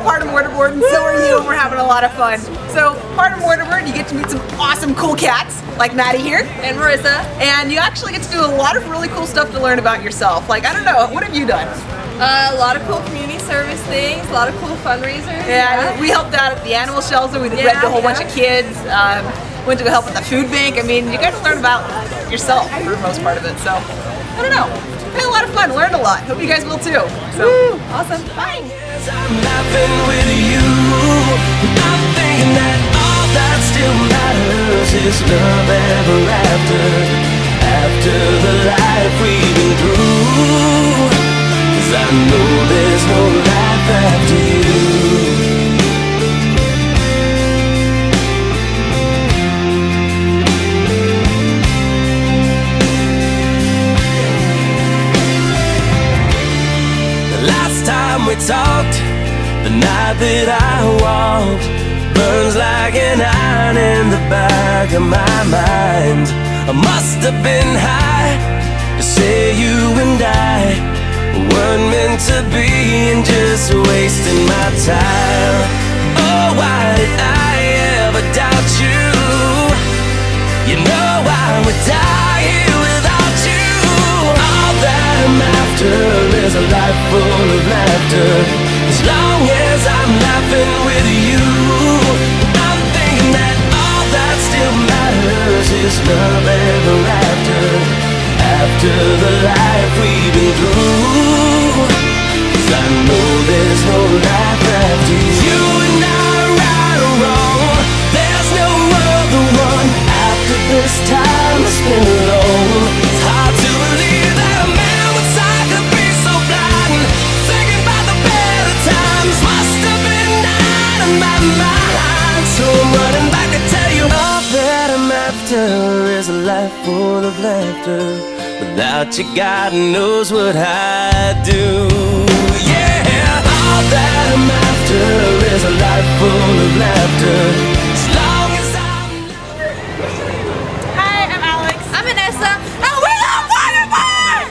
all part of Mortarboard, and so are you, and we're having a lot of fun. So, part of Mortarboard, you get to meet some awesome, cool cats, like Maddie here. And Marissa. And you actually get to do a lot of really cool stuff to learn about yourself. Like, I don't know, what have you done? Uh, a lot of cool community service things, a lot of cool fundraisers. Yeah, we helped out at the animal shelter. We Yeah, read to a whole bunch of kids. Um, went to help at the food bank. I mean, you got to learn about yourself for the most part of it. So, I don't know. We had a lot of fun. Learned a lot. Hope you guys will too. So, awesome. Bye. I'm laughing with you. I'm thinking that all that still matters is love ever after. After the life we've been I know there's no life after you. That I walked, burns like an iron in the back of my mind. I must have been high to say you and I weren't meant to be and just wasting my time. Oh, why did I ever doubt you? You know I would die without you. All that I'm after is a life full of laughter. After the life we've been through, 'Cause I know there's no life after you. And I, right or wrong, there's no other one after this time I spent alone. It's hard to believe that a man could be so blind. The better times must have been out of my mind. So I'm running back to tell you all that I'm after is a life full of laughter. Without you, God knows what I'd do. Yeah, all that I'm after is a life full of laughter. As long as I'm Hi, I'm Alex. I'm Vanessa. And we love Mortarboard!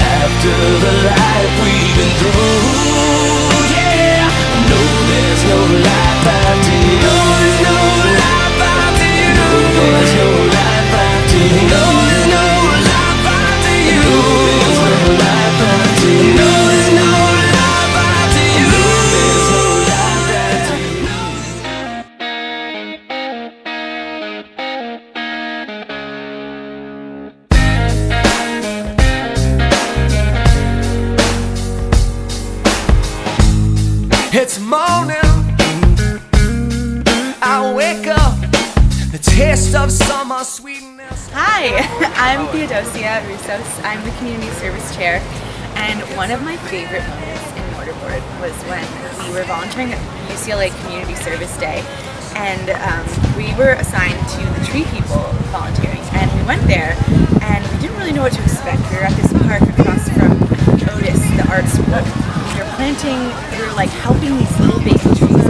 After the life we've been through, It's morning. I wake up. The taste of summer sweetness. Hi, I'm Theodosia Roussos. I'm the community service chair, and one of my favorite moments in Mortarboard was when we were volunteering at UCLA Community Service Day, and um, we were assigned to the Tree People volunteering, and we went there, and we didn't really know what to expect. We were at this park across from Otis, the arts school. Planting, we were like helping these little baby trees,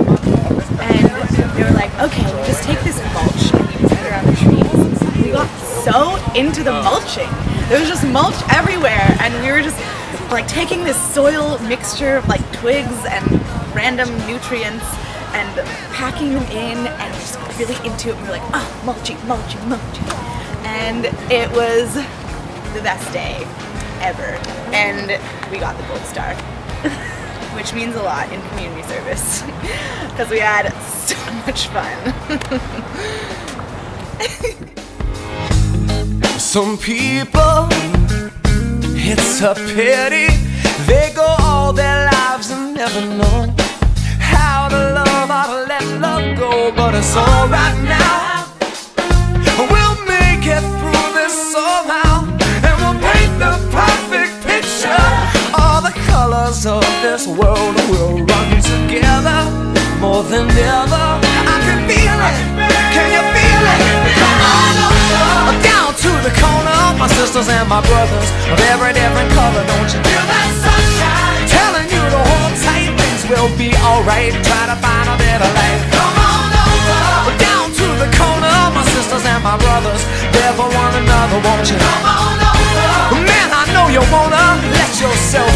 and they were like, okay, just take this mulch and you put it around the trees. We got so into the oh. mulching. There was just mulch everywhere, and we were just like taking this soil mixture of like twigs and random nutrients and packing them in and just really into it. We were like, oh, mulching, mulching, mulching. And it was the best day ever. And we got the gold star. which means a lot in community service because we had so much fun. Some people, it's a pity they go all their lives and never know how to love or to let love go. But it's alright now. Colors of this world We'll run together more than ever. I can feel it. Can you feel it? Come on over down to the corner. My sisters and my brothers of every different color. Don't you feel that sunshine? Telling you to hold tight, things will be alright. Try to find a better life. Come on over down to the corner. My sisters and my brothers, there for one another. Won't you? Come on over. Man, I know you wanna let yourself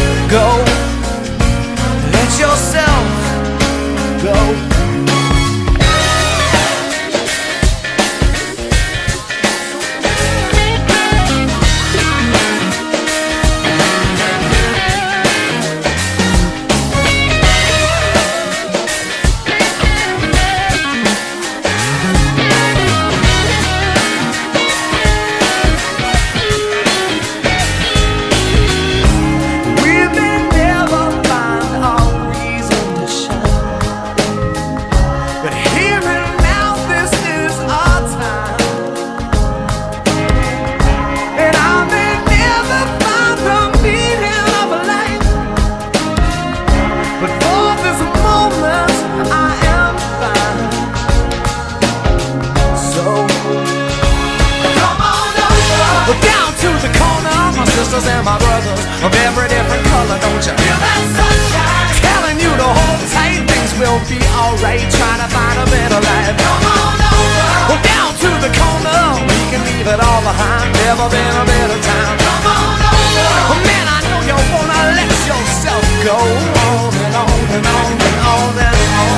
tight, things will be alright. Trying to find a better life. Come on over. Well, down to the corner. We can leave it all behind. Never been a better time. Come on over. Well, man, I know you wanna let yourself go on and on and on and on and on.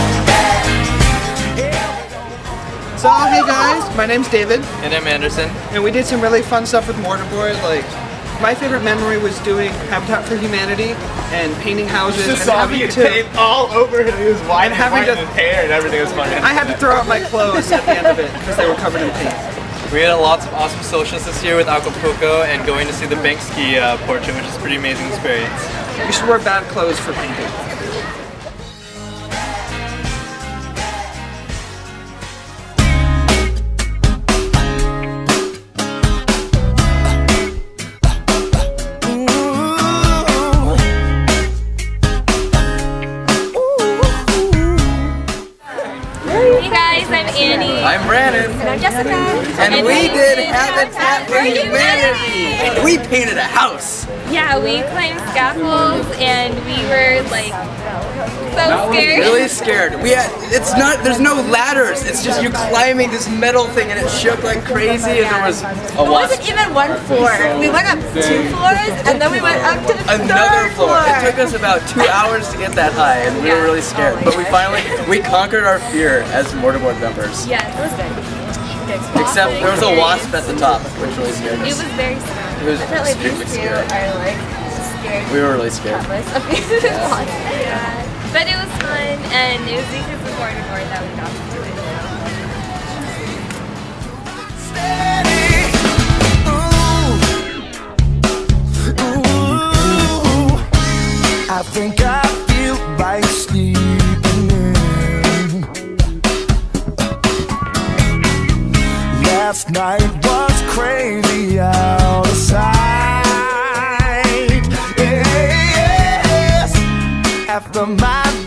So, hey guys, my name's David, And I'm Anderson. and we did some really fun stuff with mortarboard. Like, my favorite memory was doing Habitat for Humanity and painting houses Just and having to. all over him. He was white And having to- his hair and everything was funny. I had to throw out my clothes at the end of it because they were covered in paint. We had lots of awesome socials this year with Acapulco and going to see the Banksy uh, portrait, which is a pretty amazing experience. You should wear bad clothes for painting. Hey guys, I'm Annie. I'm Brandon. And I'm Jessica. And we did Habitat for Humanity. We painted a house. Yeah, we climbed scaffolds and we were like so scared. Really scared. We had, it's not, there's no ladders. It's just you climbing this metal thing and it shook like crazy and there was a It wasn't even one floor. We went up two floors and then we went up to the Another third floor. floor. It took us about two hours to get that high, and we were really scared. But we finally we conquered our fear as mortarboard members. Yes. It was very scary. Except there was a wasp at the top, which really scared It was very scary. It was I felt like extremely these two scary. are like scared We were really scared. shitless of these monsters. Yeah. But it was fun and it was because of mortarboard that we got to do it. I think I feel like sleeping Last night was crazy outside. Yes, after my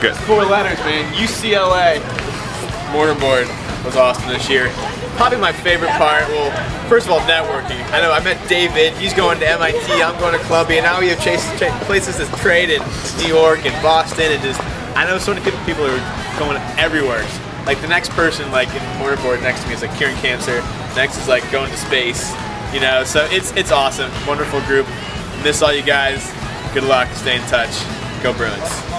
Good. Four letters, man. UCLA mortarboard was awesome this year. Probably my favorite part, well, first of all, networking. I know I met David, he's going to MIT, I'm going to Columbia, and now we have chase, cha- places to trade in New York and Boston, and just, I know so many people, people are going everywhere. like the next person like in mortarboard next to me is like curing cancer. Next is like going to space. You know, so it's it's awesome. Wonderful group. Miss all you guys. Good luck. Stay in touch. Go Bruins.